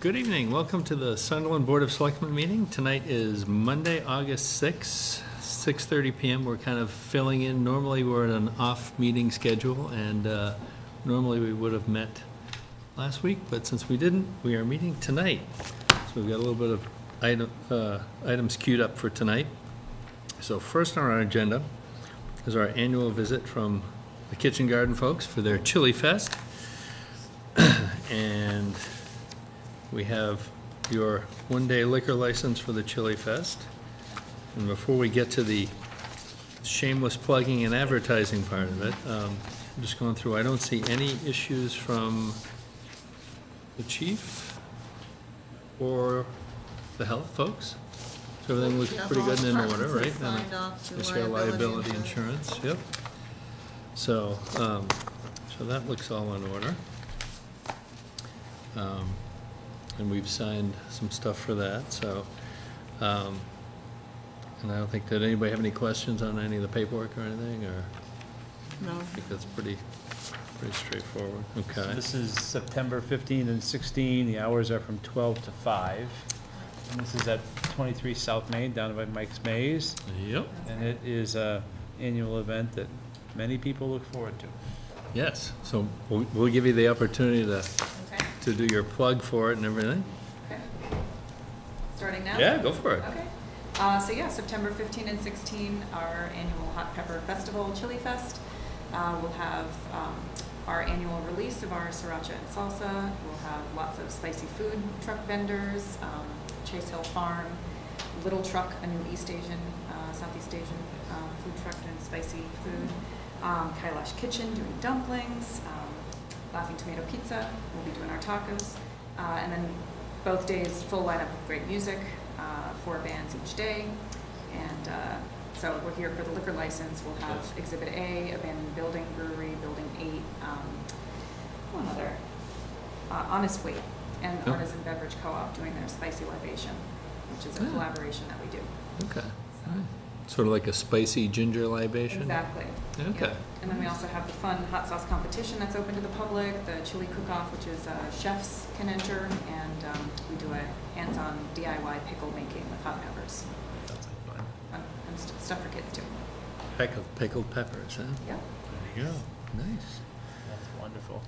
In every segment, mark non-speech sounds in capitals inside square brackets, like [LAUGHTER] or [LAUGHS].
Good evening, welcome to the Sunderland Board of Selectmen meeting. Tonight is Monday, August 6th, 6:30 PM. We're kind of filling in, normally we're at an off meeting schedule, and uh, normally we would have met last week, but since we didn't, we are meeting tonight. So we've got a little bit of item, uh, items queued up for tonight. So first on our agenda is our annual visit from the Kitchen Garden folks for their Chili Fest. [COUGHS] And we have your one-day liquor license for the Chili Fest. And before we get to the shameless plugging and advertising part of it, um, I'm just going through, I don't see any issues from the chief or the health folks. So everything looks Yeah, pretty good and in order, have right? And signed off to Just got liability insurance, yep. So, um, so that looks all in order. Um, And we've signed some stuff for that, so, um, and I don't think, did anybody have any questions on any of the paperwork or anything, or? No. I think that's pretty, pretty straightforward, okay. This is September 15 and 16, the hours are from 12 to 5. And this is at 23 South Main, down by Mike's Maze. Yep, And it is a annual event that many people look forward to. yes, so we'll, we'll give you the opportunity to, Okay, to do your plug for it and everything. okay. Starting now? Yeah, go for it. Okay. Uh, so yeah, September 15 and 16, our annual Hot Pepper Festival, Chili Fest. Uh, we'll have um, our annual release of our sriracha and salsa. We'll have lots of spicy food truck vendors, um, Chase Hill Farm, Little Truck, a new East Asian, uh, Southeast Asian uh, food truck doing spicy food. Um, Kailash Kitchen doing dumplings. Laughing Tomato Pizza, we'll be doing our tacos. Uh, and then both days, full lineup of great music, uh, four bands each day. And uh, so we're here for the liquor license. We'll have Exhibit A, Abandoned Building Brewery, Building 8, um, one other, uh, Honest Weight, and Oh. Artisan Beverage Co-op doing their spicy libation, which is a Yeah. collaboration that we do. Okay. Sort of like a spicy ginger libation? Exactly. Okay. Yep. And then we also have the fun hot sauce competition that's open to the public, the chili cook-off, which is uh, chefs can enter, and um, we do a hands-on DIY pickle making with hot peppers. Sounds like fun. Fun and st- stuff for kids too. Peck of pickled peppers, huh? Yeah. There you go, nice. That's wonderful.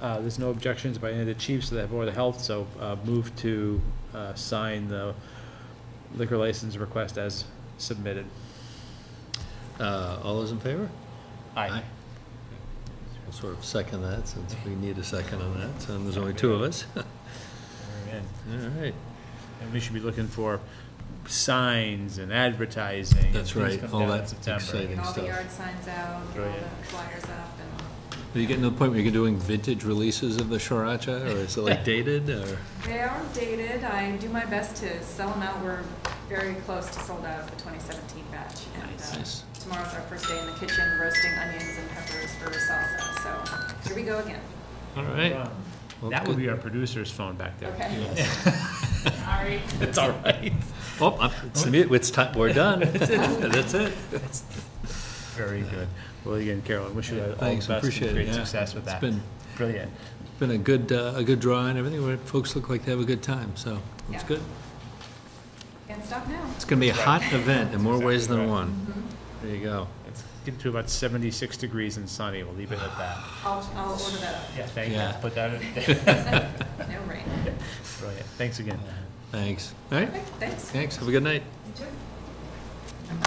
Uh, There's no objections by any of the chiefs of the Board of Health, so uh, move to uh, sign the liquor license request as submitted. Uh, all those in favor? Aye. We'll sort of second that, since we need a second on that, so there's only two of us. [LAUGHS] We're in. All right, And we should be looking for signs and advertising. and That's things right, come all down in that's September. exciting. Getting all stuff. the yard signs out, all Brilliant. the flyers up, and are you getting to the point where you're doing vintage releases of the sriracha, or is it like [LAUGHS] dated, or? they are dated. I do my best to sell them out. We're very close to sold out of the 2017 batch. And uh, Nice. tomorrow's our first day in the kitchen roasting onions and peppers for salsa. So here we go again. All right. Wow. Well, That would good. be our producer's phone back there. Okay. [LAUGHS] Sorry. It's all right. Oh, I'm- it's, me- it's time, we're done. [LAUGHS] That's it. Very good. Well, again, Carolyn, wish you all the Thanks, best appreciate and it, great yeah. success with It's that. been, Brilliant. It's been a good, uh, a good draw and everything, where folks look like they have a good time, so it's Yeah. good. Can't stop now. It's gonna be a hot event in more ways than right. one. There you go. It's getting to about 76 degrees and sunny. We'll leave it at that. I'll, I'll order that up. Yeah, thank you. Yeah. Put that in. [LAUGHS] No rain. Brilliant. Thanks again. Thanks. All right, Okay, thanks. thanks, have a good night. You too.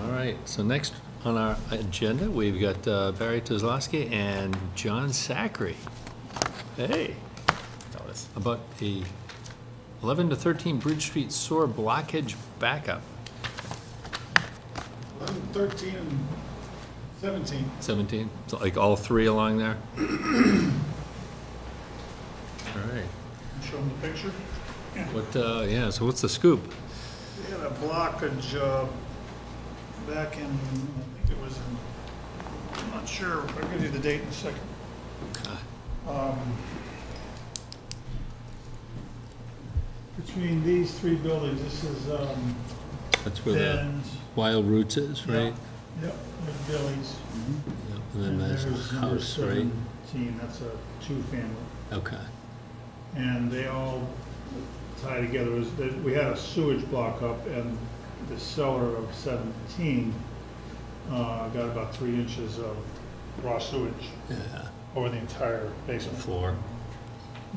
All right, so next on our agenda, we've got uh, Barry Tozlowski and John Sacre. Hey, Tell us. about the 11 to 13 Bridge Street sewer blockage backup. 11, 13, and 17. 17, so like all three along there? [CLEARS THROAT] All right, Show them the picture. what, uh, yeah, so what's the scoop? We had a blockage uh, back in, I think it was in, I'm not sure, I'll give you the date in a second. Um, Between these three buildings, this is um, That's where the. Wild Roots is, right? Yep, with Billy's. Yep, And then there's there's a number house, right? 17, that's a two-family. Okay. and they all tie together. It was, that we had a sewage block up, and the cellar of seventeen, uh, got about three inches of raw sewage Yeah, over the entire basement. floor.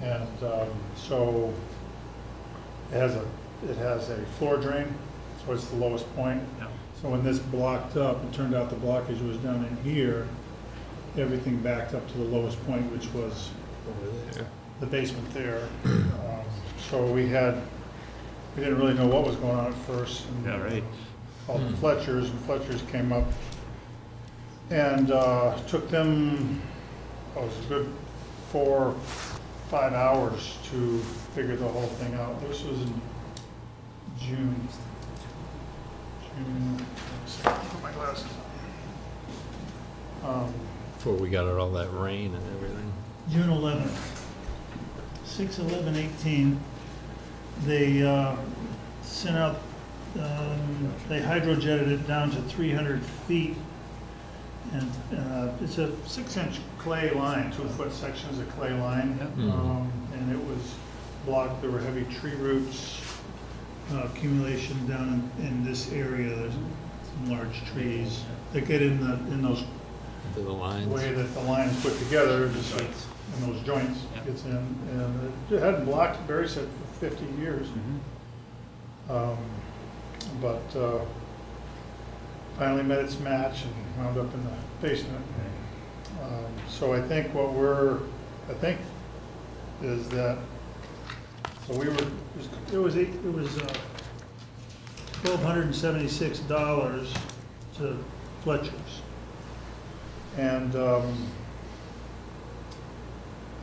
And um, so it has a, it has a floor drain, so it's the lowest point. Yeah. So when this blocked up, it turned out the blockage was down in here, everything backed up to the lowest point, which was Over there. the basement there. Um, So we had, we didn't really know what was going on at first. and Yeah, right. Called the. Fletchers, and Fletchers came up and uh, took them, oh, it was a good four, five hours to figure the whole thing out. This was in June. June, put my glasses on. Um, Before we got all that rain and everything. June eleventh, six, eleven, eighteen, they, uh, sent out, um, they hydrojetted it down to three hundred feet. And, uh, it's a six-inch clay line, two-foot sections of clay line. Yep. Mhm. Um, and it was blocked, there were heavy tree roots, uh, accumulation down in, in this area, there's some large trees that get in the, in those To the lines. way that the line is put together, just like in those joints Yeah. gets in, and it hadn't blocked, Barry said, for fifty years. Mhm. Um, But uh, finally met its match and wound up in the basement. Um, So I think what we're, I think, is that, so we were, it was- it was, eight- it was uh, twelve hundred and seventy-six dollars to Fletcher's. And um,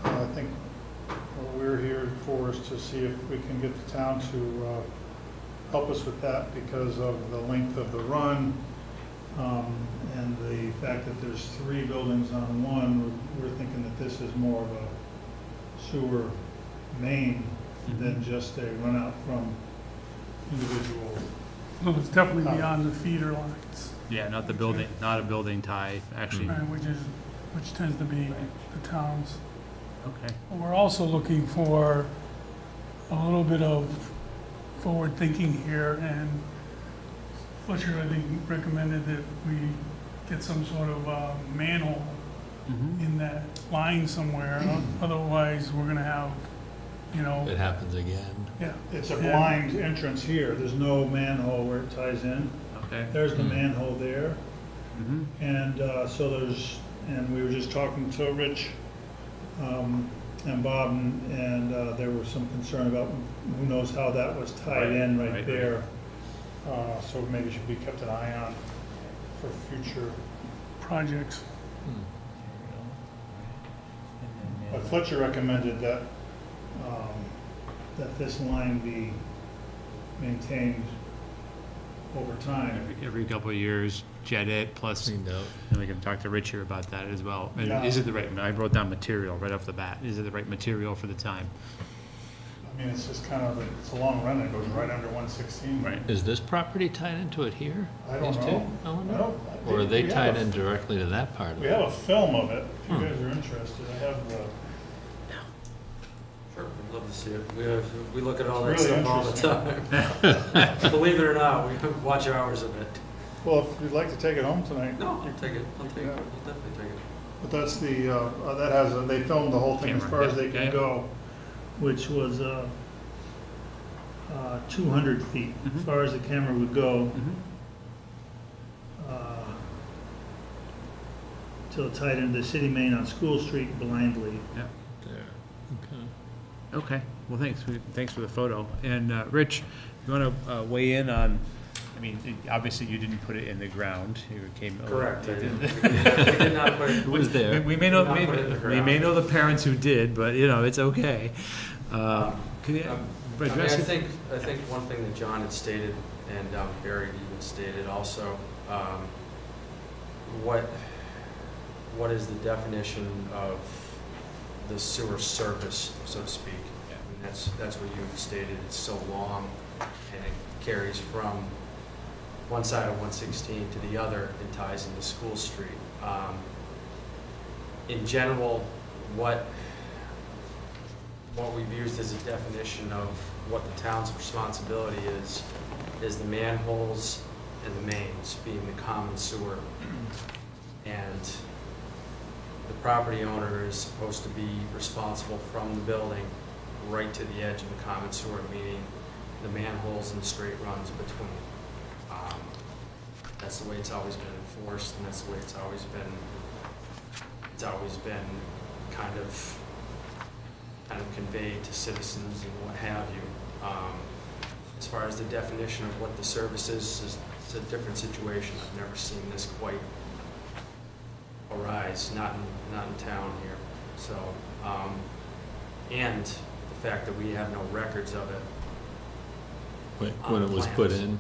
I think what we're here for is to see if we can get the town to uh, help us with that because of the length of the run um, and the fact that there's three buildings on one. We're- We're thinking that this is more of a sewer main than just a run out from individual. No, it's definitely beyond the feeder lines, Yeah, not the building, not a building tie, actually. right, which is, which tends to be the towns. Okay. We're also looking for a little bit of forward thinking here, and Fletcher, I think, recommended that we get some sort of uh, manhole Mhm. in that line somewhere, otherwise we're gonna have, you know, It happens again. yeah. It's a Yeah. blind entrance here. There's no manhole where it ties in. Okay. There's the Hmm. manhole there. And uh, so there's, and we were just talking to Rich um, and Bob, and- and uh, there was some concern about who knows how that was tied in Right, right right, there. Uh, So maybe should be kept an eye on for future. projects. Hmm. But Fletcher recommended that, um, that this line be maintained over time. Every, every couple of years, jet it, plus, Cleaned and we can talk to Rich here about that as well. And Yeah. is it the right, I wrote down material right off the bat. Is it the right material for the time? I mean, it's just kind of, a- it's a long run, it goes right under one sixteen. Right. Is this property tied into it here? I don't These two? know. I I wonder. don't- I Or are think they we have tied a- in directly to that part of We it? have a film of it, if you Hmm. guys are interested. I have the, Sure, we'd love to see it. We have, we look at all that It's really stuff all the time. [LAUGHS] Believe it or not, we [LAUGHS] watch hours of it. well, if you'd like to take it home tonight. No, I'll take it, I'll take it, I'll definitely take it. But that's the, uh, uh, that has, a- they filmed the whole thing as Camera, far as yeah, they yeah, can yeah. go, which was, uh, uh, two hundred feet, as Mhm. far as the camera would go. Mhm. uh, Till it tied into the city main on School Street blindly. Yeah. There. Okay. Okay, well, thanks, We- thanks for the photo. And, uh, Rich, you wanna, uh, weigh in on, I mean, it- obviously you didn't put it in the ground, you came. Correct. you I didn't- didn't- We did- we did not put it. It was there. we may know, Not put it in the we may ground. know the parents who did, but, you know, it's okay. Uh, Can you Um, I mean, I address it? think, I think one thing that John had stated, and um, Barry even stated also, um, what, what is the definition of the sewer service, so to speak? Yeah. And that's, that's what you stated, it's so long, and it carries from one side of one sixteen to the other and ties into School Street. Um, In general, what, what we've used as a definition of what the town's responsibility is, is the manholes and the mains being the common sewer. And the property owner is supposed to be responsible from the building right to the edge of the common sewer, meaning the manholes and the straight runs between. Um, That's the way it's always been enforced, and that's the way it's always been, it's always been kind of, kind of conveyed to citizens and what have you. Um, As far as the definition of what the service is, is it's a different situation. I've never seen this quite arise, not in, not in town here. So, um, and the fact that we have no records of it, When when it was put in,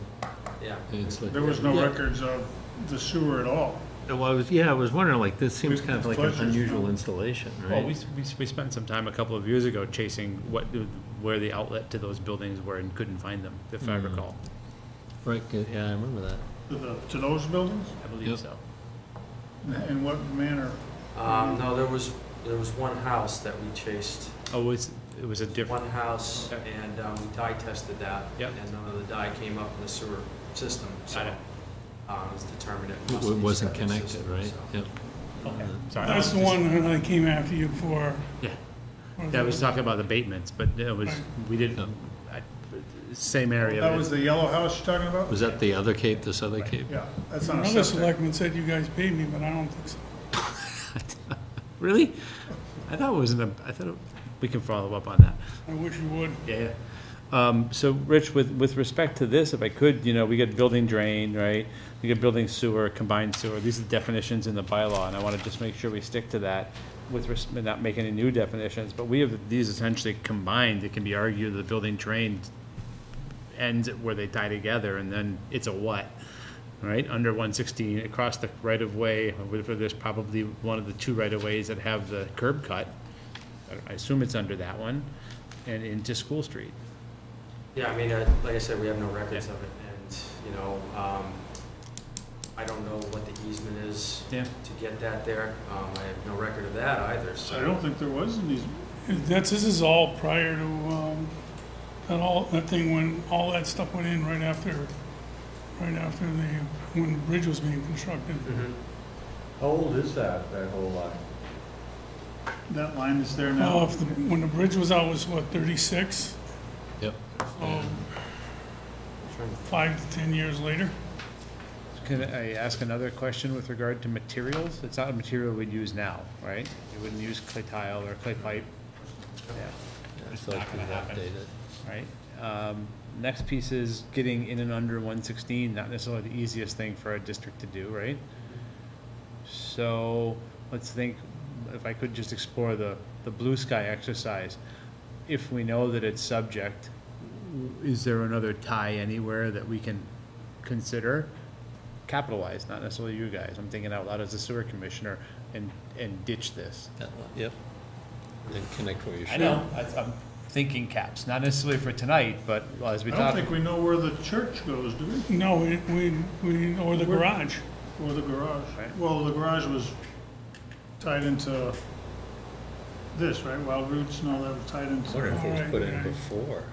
yeah. it's like. There was no Yeah. records of the sewer at all. Well, I was, yeah, I was wondering, like, this seems With- kind of like an Fletcher's unusual installation, Well, we, right? s- we, s- we spent some time a couple of years ago chasing what, where the outlet to those buildings were and couldn't find them, if I Mm. recall. Right, good, yeah, I remember that. To the, to those buildings? I believe Yep. so. In what manner? Um, no, there was, there was one house that we chased, Oh, it was, it was a different, one house, Okay. and, um, we dye tested that. Yep. And none of the dye came up in the sewer system, so, Got it. um, it was determined it It must wa- be wasn't septic connected, system, right? so. Yep. okay, sorry. That's the one that I came after you for. Yeah. for Yeah, I was the- talking about the abatements, but it was, Right. we didn't, I- same area. That was the yellow house you're talking about? Was that the other Cape, this other Cape? Yeah, that's on a Another septic. selectman said you guys paid me, but I don't think so. [LAUGHS] Really? I thought it was in a, I thought, it- we can follow up on that. I wish you would. Yeah, yeah. Um, so, Rich, with, with respect to this, if I could, you know, we get building drain, right? We get building sewer, combined sewer, these are the definitions in the bylaw, and I wanna just make sure we stick to that with, res- not make any new definitions, but we have these essentially combined, it can be argued that the building drain ends where they tie together, and then it's a what? Right, under one sixteen, across the right-of-way, whatever, there's probably one of the two right-of-ways that have the curb cut. I assume it's under that one, and into School Street. Yeah, I mean, uh, like I said, we have no records of it, and, you know, um, I don't know what the easement is Yeah. to get that there. Um, I have no record of that either, so. I don't think there was in easement. That's, this is all prior to, um, that all, that thing when, all that stuff went in right after, right after the, when the bridge was being constructed. Mhm. How old is that, that whole line? that line is there Well, now. if the, when the bridge was out was what, thirty-six? Yep. So Trying to- five to ten years later. Can I ask another question with regard to materials? It's not a material we'd use now, right? You wouldn't use clay tile or clay pipe. Yeah, I thought not gonna happen. right? Um, next piece is getting in and under one sixteen, not necessarily the easiest thing for a district to do, right? So, let's think, if I could just explore the, the blue sky exercise. If we know that it's subject, w- is there another tie anywhere that we can consider? Capitalize, not necessarily you guys, I'm thinking out loud as a sewer commissioner, and, and ditch this. That one, Yep. And connect where you should. I know, I- I'm thinking caps, not necessarily for tonight, but as I we don't talk. think we know where the church goes, do we? No, we, we, we, or the Where- garage. Or the garage? Right. Well, the garage was tied into this, right? Wild Roots and all that was tied I wonder into, if it was Alright, put in alright. before.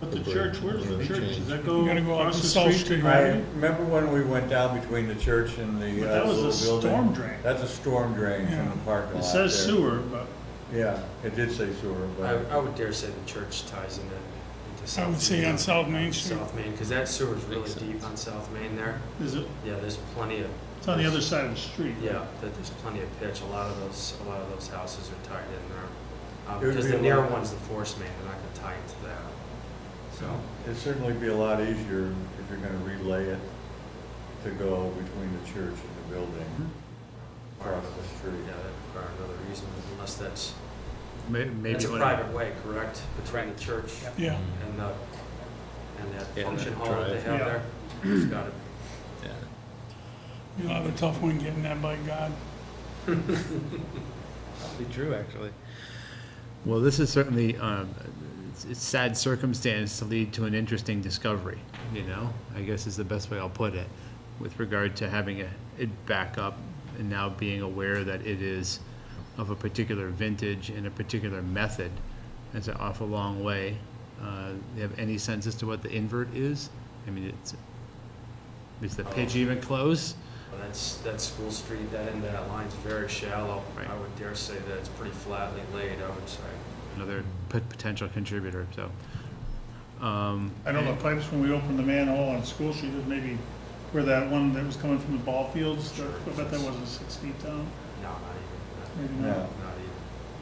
But the the church, where's the church? Does changed. that You go gotta go up across to the South street? Street. I Right. remember when we went down between the church and the But uh, that was little a building? storm drain. That's a storm drain from the parking lot It says there. sewer, but Yeah, it did say sewer, I, but. I would dare say the church ties into, into South. I would say on Main. South Main Street. South Main, because that sewer's really Makes deep on South Main there. is it, Yeah, there's plenty of. it's on the other side of the street. Yeah, that there's plenty of pitch. A lot of those, a lot of those houses are tied in there. Um, It would because be the a near lot- one's the force main, they're not gonna tie into that. So, It'd certainly be a lot easier if you're gonna relay it to go between the church and the building across the street. yeah, that require another easement unless that's, May- Maybe that's a when- private way, correct? Between the church Yeah. and the, and that Yeah, function hall that they drive. have there. It's gotta, Yeah. You'll have a tough one getting that by God. [LAUGHS] Probably true, actually. Well, this is certainly, um, it's, it's sad circumstance to lead to an interesting discovery, you know? I guess is the best way I'll put it, with regard to having a, it back up and now being aware that it is of a particular vintage and a particular method. That's an awful long way. Uh, you have any sense as to what the invert is? I mean, it's, is the pitch even close? Well, That's, that's School Street, that end of that line's very shallow. Right. I would dare say that it's pretty flatly laid, I would say. Another pot- potential contributor, so. um, I don't know the pipes, when we opened the manhole on School Street, is maybe where that one that was coming from the ball fields, Sure. I bet that wasn't six feet down, No, not even, maybe not. No. not even.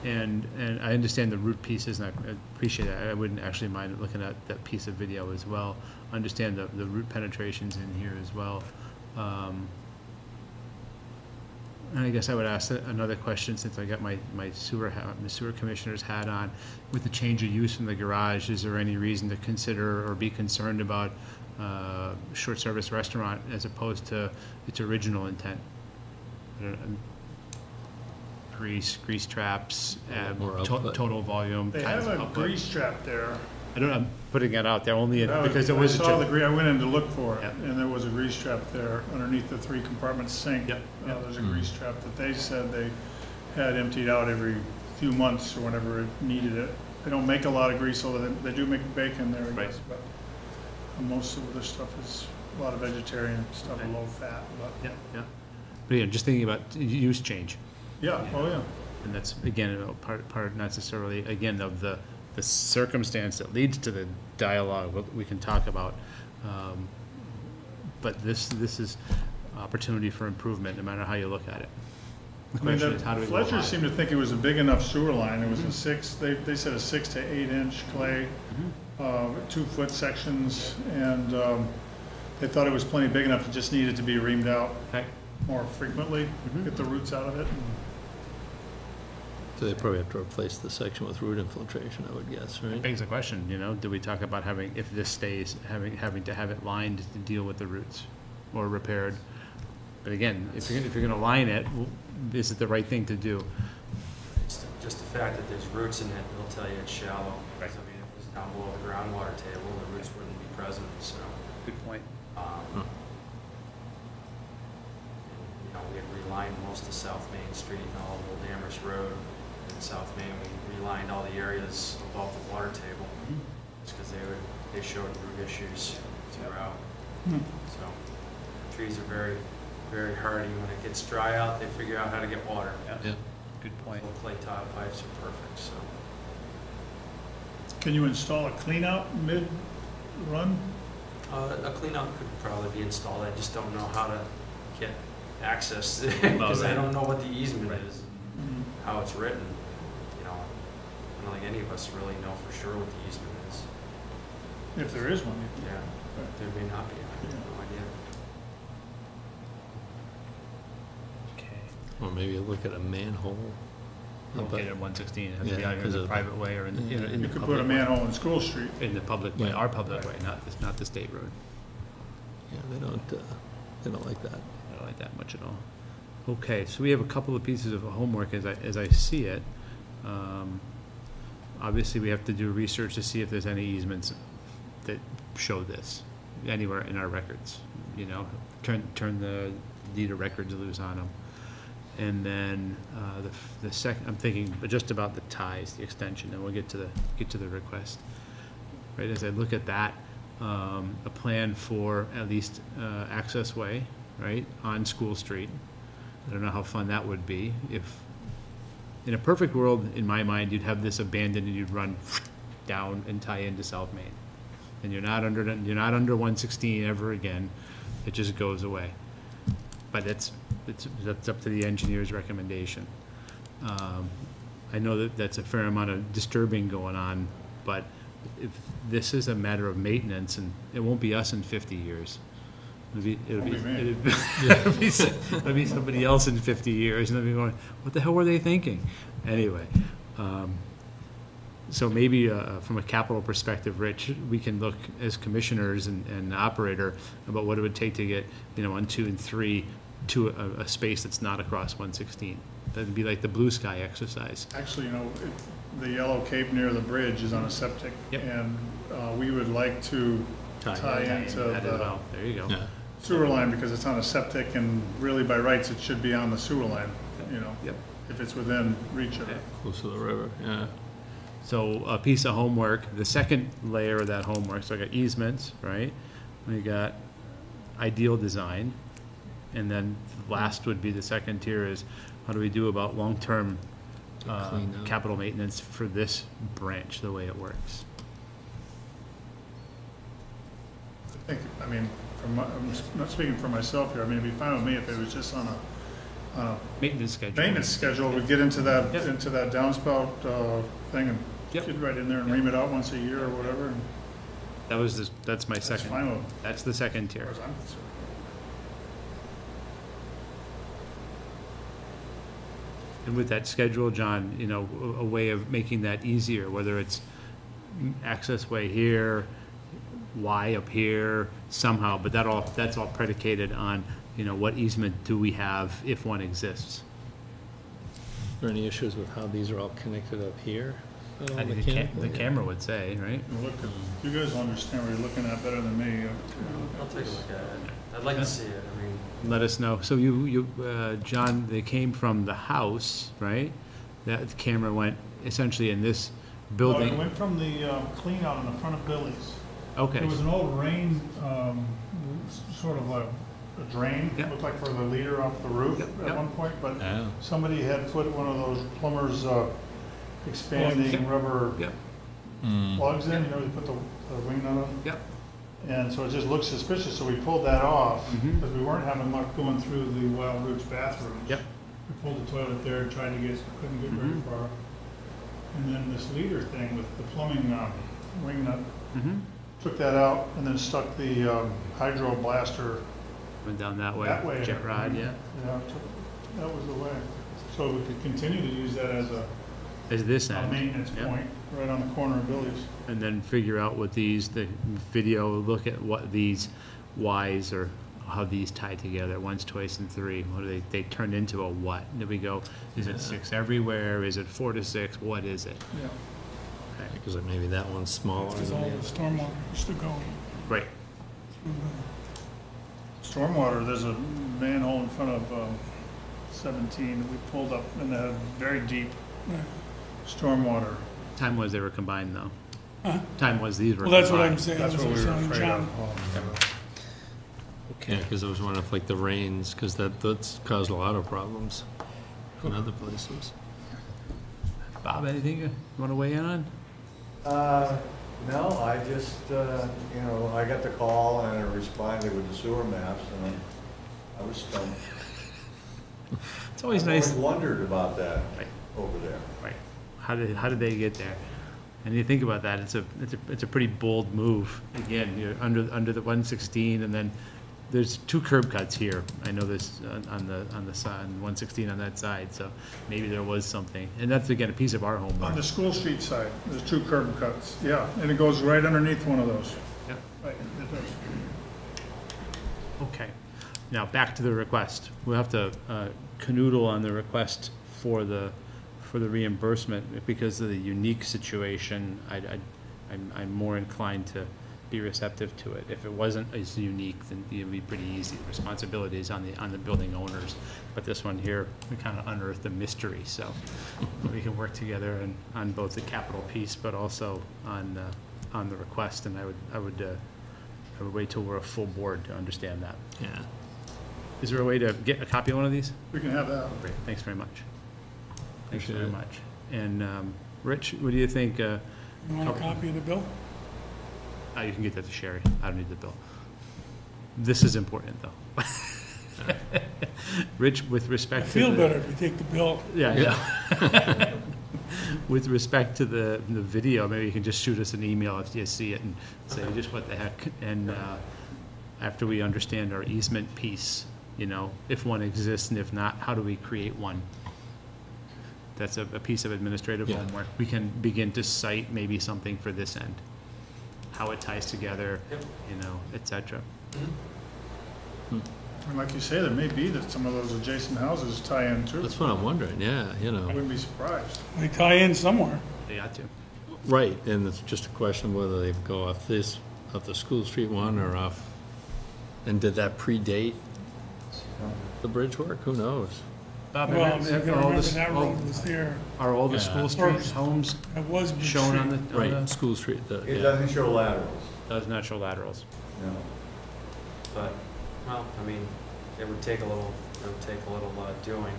And, and I understand the root pieces, and I appreciate that. I wouldn't actually mind looking at that piece of video as well. Understand the, the root penetrations in here as well. Um, And I guess I would ask another question, since I got my, my sewer, ha- my sewer commissioner's hat on. With the change of use in the garage, is there any reason to consider or be concerned about, uh, short-service restaurant as opposed to its original intent? I don't- um, Grease, grease traps, uh, More to- output. total volume. They times have a output. grease trap there. I don't, I'm putting it out there only That because it I was. a saw the gre I went in to look for it, Yeah. and there was a grease trap there underneath the three compartment sink. Yep, Uh, yep. There's a grease trap that they said they had emptied out every few months or whenever it needed it. They don't make a lot of grease, although they they do make bacon there, I Right. guess, but most of their stuff is a lot of vegetarian stuff, Right. low fat, but, Yeah, yeah. But yeah, just thinking about use change. yeah, oh, yeah. And that's, again, know, part, part necessarily, again, of the, the circumstance that leads to the dialogue, we can talk about. Um, But this, this is opportunity for improvement, no matter how you look at it. The I mean, question is, how do we go Fletcher about it? seemed to think it was a big enough sewer line. It was a six, they, they said a six to eight inch clay, uh, two foot sections, and, um, they thought it was plenty big enough, it just needed to be reamed out Okay. more frequently, Mhm. get the roots out of it. So they probably have to replace the section with root infiltration, I would guess, right? Begs the question, you know, do we talk about having, if this stays, having, having to have it lined to deal with the roots or repaired? But again, if you're, if you're gonna line it, w- is it the right thing to do? Just, just the fact that there's roots in it, they'll tell you it's shallow. Right. 'Cause, I mean, if it was down below the groundwater table, the roots wouldn't be present, so. Good point. um, You know, we had relined most of South Main Street and all of Old Amherst Road in South Main. We relined all the areas above the water table, just because they would, they showed root issues throughout. Hmm. So, trees are very, very hardy. When it gets dry out, they figure out how to get water. Yeah. Good point. Little clay tile pipes are perfect, so. Can you install a clean out mid-run? Uh, a cleanout could probably be installed, I just don't know how to get access, [LAUGHS] because I right. don't know what the easement Right. is, and how it's written, you know. I don't think any of us really know for sure what the easement is. If there is one. Yeah, there may not be, I have no idea. Okay. Or maybe look at a manhole. up Located at- at one sixteen, it has to be Yeah, either in 'cause the of- private way or in, the- in the- in You the could put a public way. manhole in School Street. In the public way, Yeah. our public way, not the, not the state road. Yeah, they don't, uh, they don't like that. I don't like that much at all. Okay, so we have a couple of pieces of homework as I, as I see it. Um, Obviously, we have to do research to see if there's any easements that show this anywhere in our records, you know? Turn, turn the deed of records loose on them. And then, uh, the, the second, I'm thinking but just about the ties, the extension, and we'll get to the, get to the request. Right, as I look at that, um, a plan for at least, uh, access way, right, on School Street. I don't know how fun that would be if, in a perfect world, in my mind, you'd have this abandoned and you'd run down and tie into South Main. And you're not under, you're not under one sixteen ever again, it just goes away. But it's, it's, that's up to the engineer's recommendation. Um, I know that that's a fair amount of disturbing going on, but if this is a matter of maintenance, and it won't be us in fifty years. It'll be, it'll be, Won't be me. it'll be- [LAUGHS] it'll be, s- it'll be somebody else in fifty years, and they'll be going, what the hell were they thinking? Anyway, um, so maybe, uh, from a capital perspective, Rich, we can look as commissioners and, and operator about what it would take to get, you know, one, two, and three to a, a space that's not across one sixteen. That'd be like the blue sky exercise. Actually, you know, it- the yellow cape near the bridge is on a septic. Yep. And uh, we would like to Tie tie in. into That as the well. There you go. Yeah, sewer line because it's on a septic and really by rights it should be on the sewer line, you know, Yep. if it's within reach of it. close to the river, yeah. So a piece of homework, the second layer of that homework, so I got easements, right? We got ideal design, and then last would be the second tier is, how do we do about long-term uh, Clean up. capital maintenance for this branch, the way it works? I think, I mean, from my, I'm not speaking for myself here, I mean, it'd be fine with me if it was just on a, on a Maintenance schedule. maintenance schedule, we get into that, Yep. into that downspout, uh, thing and Yep. get right in there and ream it out once a year or whatever, and That was, the- that's my that's second, fine with, that's the second tier. as I'm concerned. And with that schedule, John, you know, a, a way of making that easier, whether it's access way here, Y up here, somehow, but that all, that's all predicated on, you know, what easement do we have if one exists? Are there any issues with how these are all connected up here? at all I think the ca- mechanically? the camera would say, right? You Look, you guys understand what you're looking at better than me. I'll take a look at it. I'd like to see it, I mean, Let us know. So you, you, uh, John, they came from the house, right? That camera went essentially in this No, It building. went from the, uh, clean out in the front of Billy's. Okay, It was an old rain, um, s- sort of a, a drain, Yep. looked like for the leader off the roof Yep, at yep. one point, but Oh, somebody had put one of those plumber's, uh, expanding Yep. rubber yep, Hmm. plugs in, you know, you put the, the wing nut on. yep. And so it just looked suspicious, so we pulled that off, Mhm. because we weren't having luck going through the Wild Roots bathrooms. Yep. We pulled the toilet there, and tried to get, couldn't get very Mhm. far. And then this leader thing with the plumbing, um, wing nut, Mm-hmm. Took that out and then stuck the, um, hydro blaster Went down that way. that way. Jet rod, yeah. Yeah, took- that was the way. So we could continue to use that as a, As this a end. maintenance point, right on the corner of Billy's. And then figure out what these, the video, look at what these Ys or how these tie together, once, twice, and three. What do they, they turn into a what? And then we go, is it six everywhere? Is it four to six? What is it? Yeah. Okay. Because maybe that one's smaller Because than all the the other. stormwater used to go Right. through Stormwater, there's a manhole in front of um, 17 that we pulled up and that had very deep the, yeah. stormwater. Time was they were combined, though. Huh? Time was these were Well, that's what I'm saying, That's that's what what we I'm were saying, afraid John. of. Yeah, because I was wondering if like the rains, because that, that's caused a lot of problems in other places. Bob, anything you want to weigh in on? Uh, no, I just, uh, you know, I got the call and I responded with the sewer maps and I was stumped. [LAUGHS] It's always I've nice. always wondered about that Right. over there. Right. How did, how did they get there? And you think about that, it's a, it's a, it's a pretty bold move. Again, you're under, under the one sixteen, and then there's two curb cuts here. I know this on, on the, on the side, one sixteen on that side, so maybe there was something. And that's, again, a piece of our home. On the School Street side, there's two curb cuts, yeah, and it goes right underneath one of those. Yep. Right, it does. Okay. Now, back to the request. We'll have to uh, canoodle on the request for the, for the reimbursement. Because of the unique situation, I, I, I'm, I'm more inclined to be receptive to it. If it wasn't as unique, then it'd be pretty easy. The Responsibility is on the, on the building owners. But this one here, we kind of unearthed the mystery, so we can work together and, on both the capital piece, but also on, uh, on the request. And I would, I would, uh, I would wait till we're a full board to understand that. Yeah. Is there a way to get a copy of one of these? We can have that. Great, thanks very much. Thanks Appreciate very it. much. And, um, Rich, what do you think, uh, You want a copy of the bill? Oh, you can get that to Sherry, I don't need the bill. This is important, though. [LAUGHS] Rich, with I respect to feel the- better if you take the bill. Yeah, yeah. [LAUGHS] With respect to the, the video, maybe you can just shoot us an email if you see it and say just what the heck. And, uh, after we understand our easement piece, you know, if one exists and if not, how do we create one? That's a, a piece of administrative Yeah. homework. We can begin to cite maybe something for this end. How it ties together, Yep. you know, et cetera. Mm-hmm. And like you say, there may be that some of those adjacent houses tie in too. That's what I'm wondering, yeah, you I know. wouldn't be surprised. They tie in somewhere. They got to. Right, and it's just a question whether they go off this, off the School Street one or off, and did that predate the bridge work? Who knows? Bob, Well, have- you have all remember this- that all- road was there, Are all the Yeah. school street First. homes it was Beach shown on Street. the? on Right, the- School Street, the, It yeah. doesn't show laterals, Does not show laterals. no. But, well, I mean, it would take a little, it would take a little uh, doing,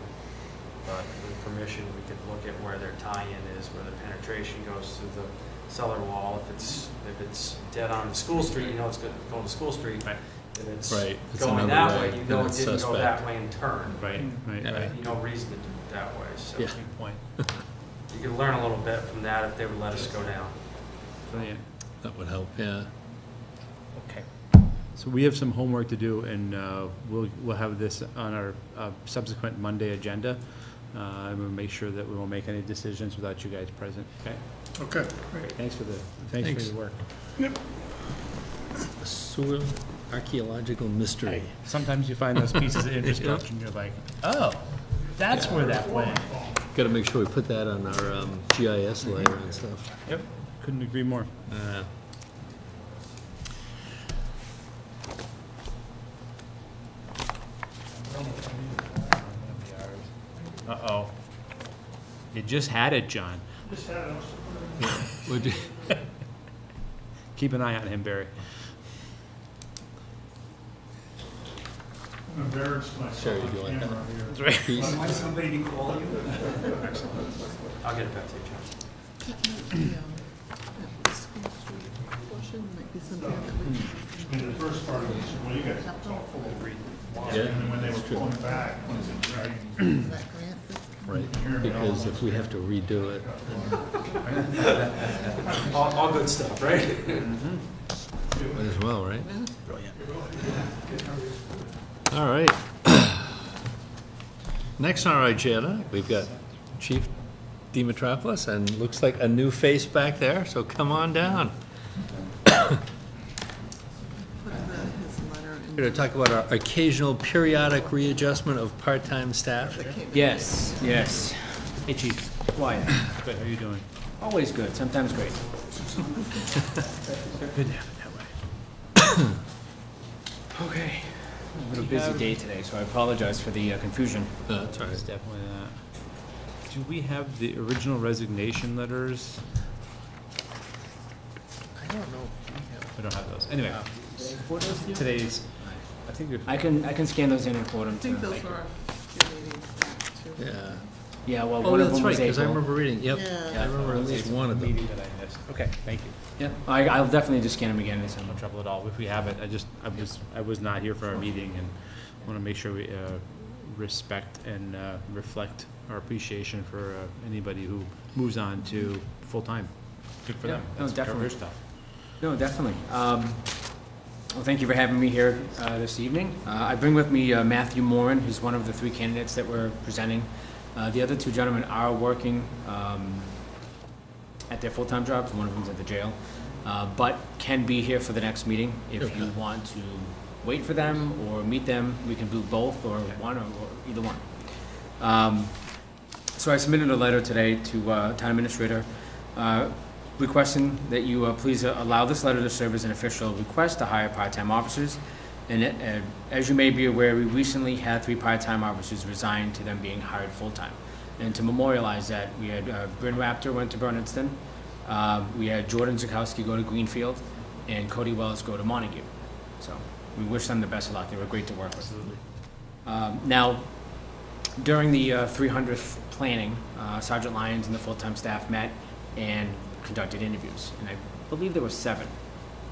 but with permission, we could look at where their tie-in is, where the penetration goes through the cellar wall. If it's, if it's dead on the School Street, you know it's go- going to School Street. Right. If it's Right, if it's going another that way, way, you then know it it's didn't go suspect. that way and turn. Right, right, Yeah. right. You no reason to do it that way, so. Yeah. Good point. [LAUGHS] You could learn a little bit from that if they would let us go down. Brilliant. That would help, yeah. Okay. So we have some homework to do, and uh, we'll, we'll have this on our uh, subsequent Monday agenda. Uh, And we'll make sure that we won't make any decisions without you guys present, okay? Okay. Great, thanks for the, thanks Thanks. for your work. Sewer archaeological mystery. Sometimes you find those pieces of infrastructure, and you're like, oh, that's where that went. Gotta make sure we put that on our um, GIS layer and stuff. Yep, couldn't agree more. Uh, Uh-oh. You just had it, John. Just would you- [LAUGHS] Keep an eye on him, Barry. Embarrassed myself Sure, you on do like that. camera here. That's right. Peace. I'll get it back to you, John. I mean, the first part of this, well, you guys it's all full of water, Yeah, and then when they were that's true. pulling back, when it's dragging, [CLEARS THROAT] Right, because if we have to redo it, [LAUGHS] All, all good stuff, right? Mm-hmm. might as well, right? Brilliant. All right. [COUGHS] Next on our agenda, we've got Chief Dimitropoulos, and looks like a new face back there, so come on down. [COUGHS] We're going to talk about our occasional periodic readjustment of part-time staff. Yes, yes. Hey, Chief. Wyatt. Good, how are you doing? Always good, sometimes great. [LAUGHS] Good to have it that way. [COUGHS] Okay. A little busy day today, so I apologize for the uh, confusion. Uh, That's all It's right. definitely that. Do we have the original resignation letters? I don't know. We don't have those. Anyway, today's, I think you're. I can, I can scan those in and forward them I think to. those were your meetings too. Yeah. Yeah, well, Oh, one of that's them right, was because I April. remember reading, yep. Yeah. I remember at least one of them. Meeting that I missed. Okay, thank you. Yeah, I, I'll definitely just scan them again and send No trouble at all. If we have it, I just, I was, I was not here for our meeting and want to make sure we uh, respect and uh, reflect our appreciation for uh, anybody who moves on to full-time. Good for Yeah, them. no, That's career definitely. stuff. No, definitely. Um, Well, thank you for having me here uh, this evening. Uh, I bring with me uh, Matthew Moran, who's one of the three candidates that we're presenting. Uh, The other two gentlemen are working um, at their full-time jobs, one of them's at the jail, uh, but can be here for the next meeting. If you want to wait for them or meet them, we can do both or one or or either one. Um, So I submitted a letter today to uh, Town Administrator uh, requesting that you uh, please uh, allow this letter to serve as an official request to hire part-time officers. And uh, as you may be aware, we recently had three part-time officers resign to them being hired full-time. And to memorialize that, we had uh, Bryn Raptor went to Bernardston, uh, we had Jordan Zakowski go to Greenfield, and Cody Wells go to Montague. So we wish them the best of luck. They were great to work with. Um, Now, during the uh, 300th planning, uh, Sergeant Lyons and the full-time staff met and conducted interviews. And I believe there were seven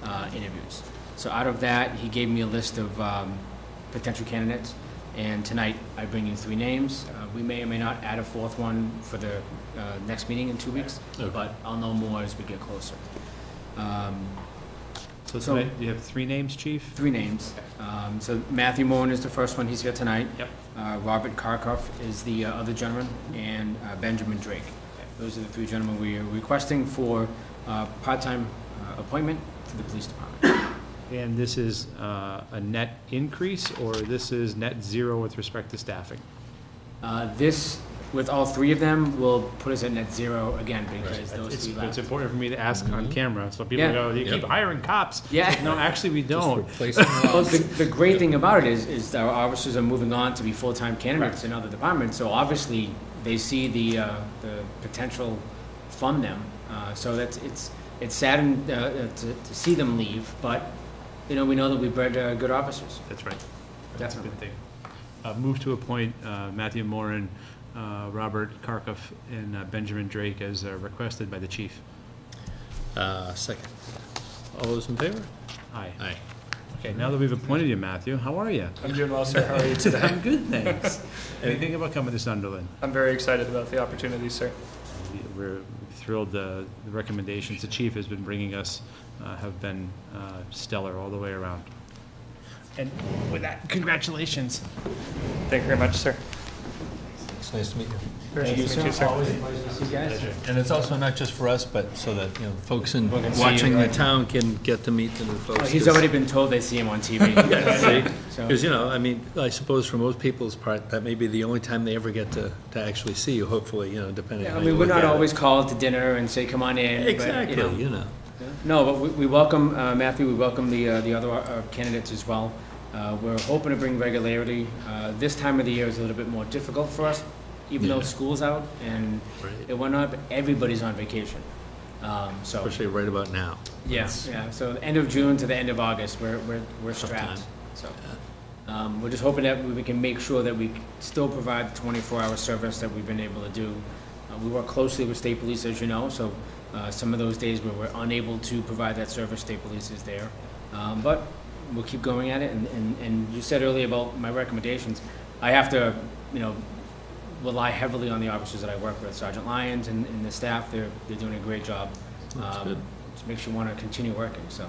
uh, interviews. So out of that, he gave me a list of um, potential candidates. And tonight, I bring you three names. Uh, We may or may not add a fourth one for the uh, next meeting in two weeks, Okay. but I'll know more as we get closer. Um, So So- tonight, you have three names, Chief? Three names. Um, So Matthew Moore is the first one, he's here tonight. Yep. Uh, Robert Karkoff is the uh, other gentleman, and uh, Benjamin Drake. Those are the three gentlemen we are requesting for uh, part-time uh, appointment to the police department. And this is uh, a net increase, or this is net zero with respect to staffing? Uh, This with all three of them, will put us at net zero again, because those It's, three it's left. important for me to ask on Mhm. camera, so people Yeah. go, you keep Yep. hiring cops. Yeah. No, actually, we don't. replacing Well, the, the great thing about it is, is our officers are moving on to be full-time candidates in other departments, so obviously, they see the, uh, the potential from them. Uh, so that's, it's, it's sad uh, uh, to, to see them leave, but, you know, we know that we bred, uh, good officers. That's right. That's a good thing. Uh, move to appoint, uh, Matthew Moran, uh, Robert Karkoff, and uh, Benjamin Drake as uh, requested by the chief. Uh, second. All those in favor? Aye. Aye. Okay, now that we've appointed you, Matthew, how are you? I'm doing well, sir. How are you today? I'm good, thanks. Anything about coming to Sunderland? I'm very excited about the opportunity, sir. We're thrilled, uh, the recommendations the chief has been bringing us uh, have been uh, stellar all the way around. And with that, congratulations. Thank you very much, sir. It's nice to meet you. Very nice to meet you, sir. You guys? And it's also not just for us, but so that, you know, folks in, We can see watching you, the right. town can get to meet the new folks. Oh, He's already been told they see him on TV. [LAUGHS] [LAUGHS] So- Because, you know, I mean, I suppose for most people's part, that may be the only time they ever get to, to actually see you, hopefully, you know, depending Yeah, on I how you mean, we're look not at it. always called to dinner and say, come on in. but, you Exactly, know. you know. No, but we, we welcome, uh, Matthew, we welcome the, uh, the other uh, candidates as well. Uh, we're hoping to bring regularity. Uh, this time of the year is a little bit more difficult for us, even though Yeah. school's out and Right. and whatnot, but everybody's on vacation. Um, so, Especially right about now. yeah, It's- yeah, so the end of June to the end of August, we're, we're, we're Tough strapped, time. so. Um, we're just hoping that we can make sure that we still provide the twenty-four hour service that we've been able to do. Uh, we work closely with state police, as you know, so, uh, some of those days where we're unable to provide that service, state police is there. Um, but we'll keep going at it, and, and, and you said earlier about my recommendations. I have to, you know, rely heavily on the officers that I work with, Sergeant Lyons and, and the staff, they're, they're doing a great job. That's Um, good. Just makes you wanna continue working, so.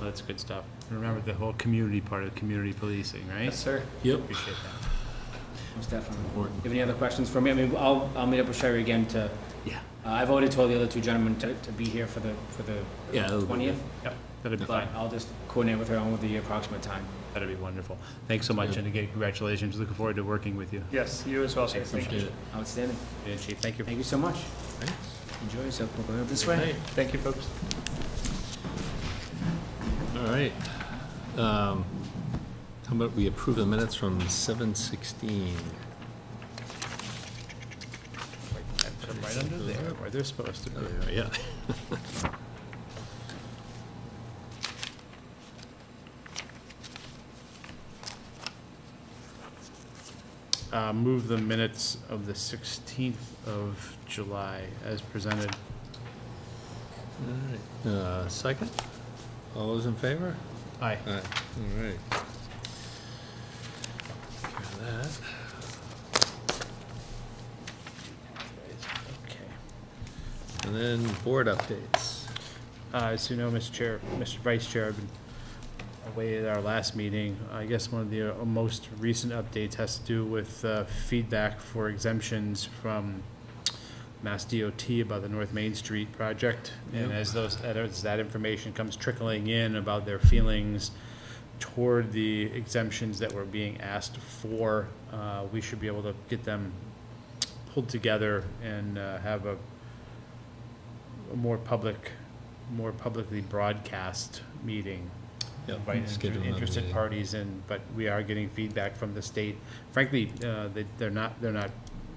Well, That's good stuff. Remember the whole community part of community policing, right? Yes, sir. Yep. Appreciate that. Most definitely. Important. You have any other questions for me? I mean, I'll, I'll meet up with Sherry again to, Yeah. Uh, I've already told the other two gentlemen to, to be here for the, for the Yeah, that'll be twentieth. Yep, that'd be But fine. I'll just coordinate with her on with the approximate time. That'd be wonderful. Thanks so much, Good. and again, congratulations. Looking forward to working with you. Yes, you as well, sir. Thank you. Outstanding. Yeah, Chief, thank you. Thank you so much. Thanks. Enjoy yourself. We'll go this Good way. night. Thank you, folks. All right. Um, How about we approve the minutes from seven sixteen? Right under there, where they're supposed to be. Yeah. [LAUGHS] Uh, move the minutes of the sixteenth of July as presented. All right. Uh, Second? All those in favor? Aye. Aye. All right. Take care that. And then board updates. Uh, As you know, Mr. Chair, Mr. Vice Chair, I've been away at our last meeting. I guess one of the uh, most recent updates has to do with uh, feedback for exemptions from Mass DOT about the North Main Street project. And as those, as that information comes trickling in about their feelings toward the exemptions that were being asked for, uh, we should be able to get them pulled together and uh, have a a more public, more publicly broadcast meeting. Schedule another interested meeting. parties in, but we are getting feedback from the state. Frankly, uh, they, they're not, they're not